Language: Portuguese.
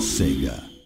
Sega.